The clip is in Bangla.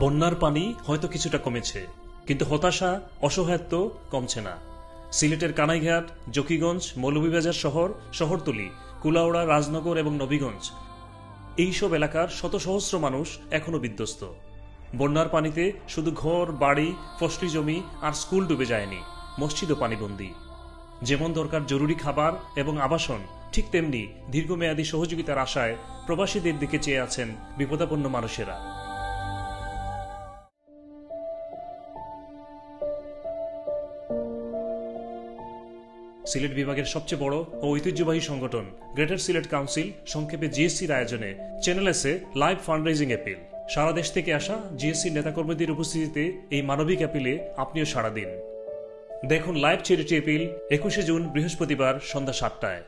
বন্যার পানি হয়তো কিছুটা কমেছে, কিন্তু হতাশা, অসহায়ত্ব কমছে না। সিলেটের কানাইঘাট, জকিগঞ্জ, মৌলভীবাজার শহর, শহরতলি, কুলাউড়া, রাজনগর এবং নবীগঞ্জ এইসব এলাকার শত সহস্র মানুষ এখনও বিধ্বস্ত। বন্যার পানিতে শুধু ঘর, বাড়ি, ফসলি জমি আর স্কুল ডুবে যায়নি মসজিদও পানিবন্দী। যেমন দরকার জরুরি খাবার এবং আবাসন, ঠিক তেমনি দীর্ঘমেয়াদী সহযোগিতার আশায় প্রবাসীদের দিকে চেয়ে আছেন বিপদাপন্ন মানুষেরা। সিলেট বিভাগের সবচেয়ে বড় ও ঐতিহ্যবাহী সংগঠন, গ্রেটার সিলেট কাউন্সিল, সংক্ষেপে জিএসসির আয়োজনে channel S live fundraising appeal সারা দেশ থেকে আসা জিএসসির নেতাকর্মীদের উপস্থিতিতে এই মানবিক অ্যাপিলে আপনিও সারা দিন। দেখুন লাইভ চ্যারিটি অ্যাপিল একুশে জুন বৃহস্পতিবার সন্ধ্যা সাতটায়।